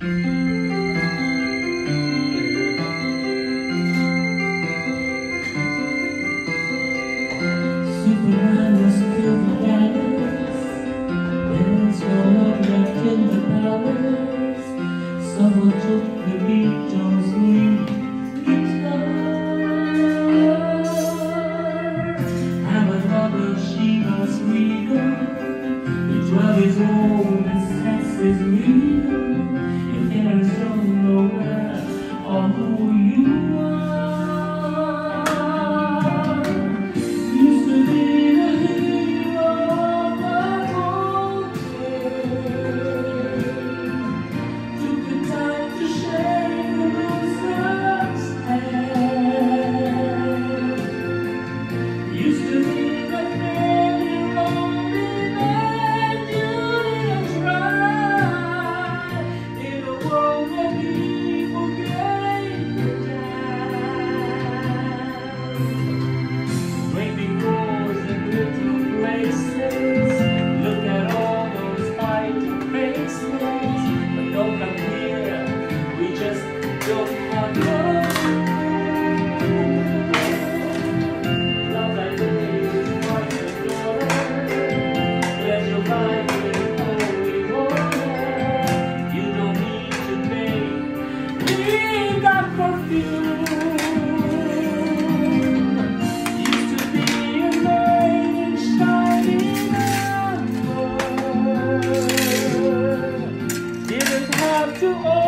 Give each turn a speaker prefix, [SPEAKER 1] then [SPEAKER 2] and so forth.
[SPEAKER 1] Someone to